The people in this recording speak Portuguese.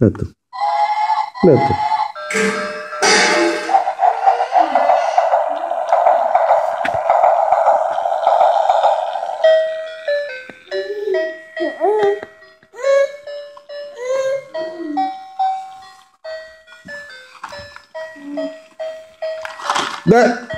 Neto. Neto. Neto.